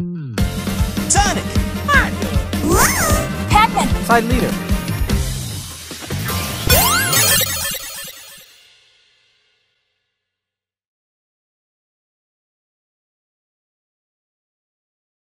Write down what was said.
Sonic! Pac-Man! Side leader.